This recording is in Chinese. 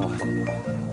哦。